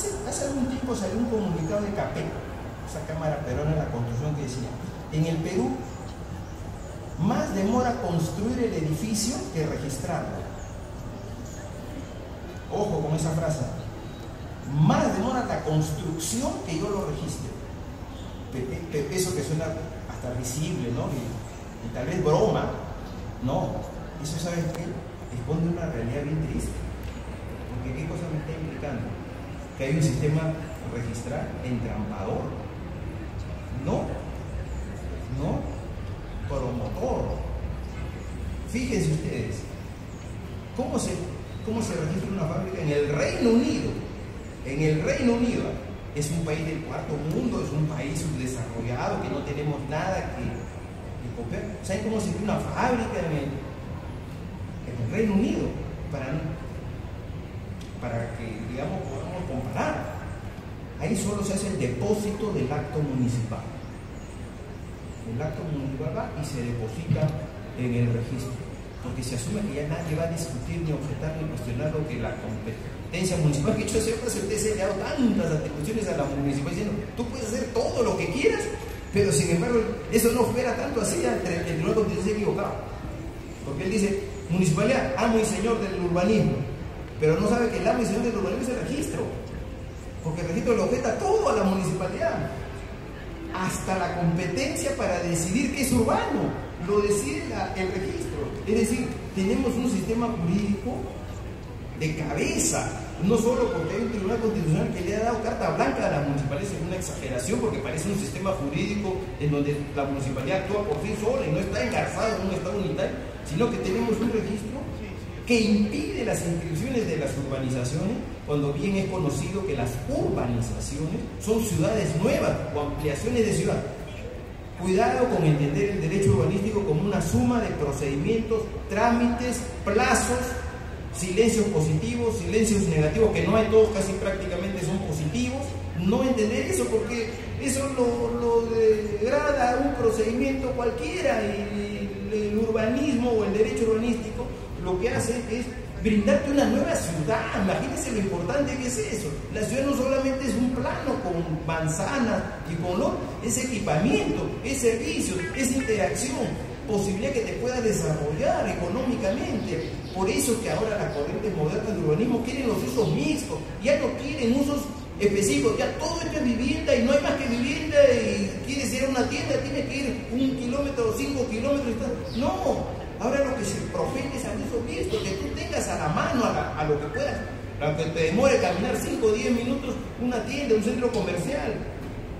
Hace, hace algún tiempo salió un comunicado de CAPEC, esa Cámara Peruana de la Construcción, que decía, en el Perú más demora construir el edificio que registrarlo. Ojo con esa frase. Más demora la construcción que yo lo registre. Eso que suena hasta visible, ¿no? Y, tal vez broma. No, eso sabes qué? Esconde una realidad bien triste. Porque ¿qué cosa me está implicando? Que hay un sistema registral entrampador. No, no, promotor. Fíjense ustedes, ¿cómo se, ¿cómo se registra una fábrica en el Reino Unido? En el Reino Unido es un país del cuarto mundo, es un país subdesarrollado, que no tenemos nada que, que copiar. ¿Saben cómo se registra una fábrica en el, en el Reino Unido? Para que, digamos, podamos comparar. Ahí solo se hace el depósito del acto municipal. El acto municipal va y se deposita en el registro. Porque se asume que ya nadie va a discutir, ni objetar, ni cuestionar lo que la competencia municipal, que yo siempre se ha dado tantas atribuciones a la municipal diciendo, tú puedes hacer todo lo que quieras, pero sin embargo, eso no fuera tanto así entre el Tribunal Constitucional equivocado. Porque él dice, municipalidad, amo y señor del urbanismo, pero no sabe que y señor del urbanismo es el registro. Porque el registro le objeta todo a la municipalidad. Hasta la competencia para decidir qué es urbano. Lo decide el registro. Es decir, tenemos un sistema jurídico de cabeza. No solo porque hay un tribunal constitucional que le ha dado carta blanca a la municipalidad, es una exageración porque parece un sistema jurídico en donde la municipalidad actúa por sí sola y no está engarzado en un estado unitario, sino que tenemos un registro que impide las inscripciones de las urbanizaciones, cuando bien es conocido que las urbanizaciones son ciudades nuevas o ampliaciones de ciudad. Cuidado con entender el derecho urbanístico como una suma de procedimientos, trámites, plazos, silencios positivos, silencios negativos, que no hay todos, casi prácticamente son positivos. No entender eso porque eso lo, degrada un procedimiento cualquiera y el urbanismo o el derecho urbanístico lo que hace es brindarte una nueva ciudad. Imagínense lo importante que es eso. La ciudad no solamente es un plano con manzanas y color, es equipamiento, es servicio, es interacción, posibilidad que te puedas desarrollar económicamente. Por eso que ahora las corrientes modernas de urbanismo quieren los usos mixtos, ya no quieren usos específicos, ya todo esto es vivienda y no hay más que vivienda y quieres ir a una tienda, tienes que ir un kilómetro o cinco kilómetros. No, Ahora lo que se profeta es al uso mixto, que tú tengas a la mano a, lo que puedas, aunque te demore caminar 5 o 10 minutos, una tienda, un centro comercial,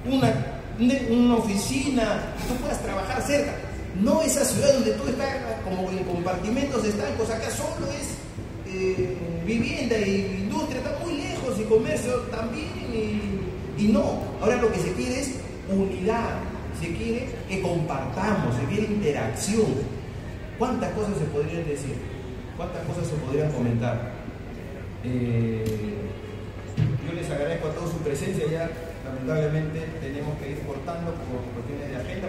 una, oficina, que tú puedas trabajar cerca. No esa ciudad donde tú estás como en compartimentos estancos, acá solo es eh, vivienda y industria, está muy lejos y comercio también. Y no, ahora lo que se quiere es unidad, se quiere que compartamos, se quiere interacción. ¿Cuántas cosas se podrían decir? ¿Cuántas cosas se podrían comentar? Eh, yo les agradezco a todos su presencia, ya lamentablemente tenemos que ir cortando por cuestiones de agenda.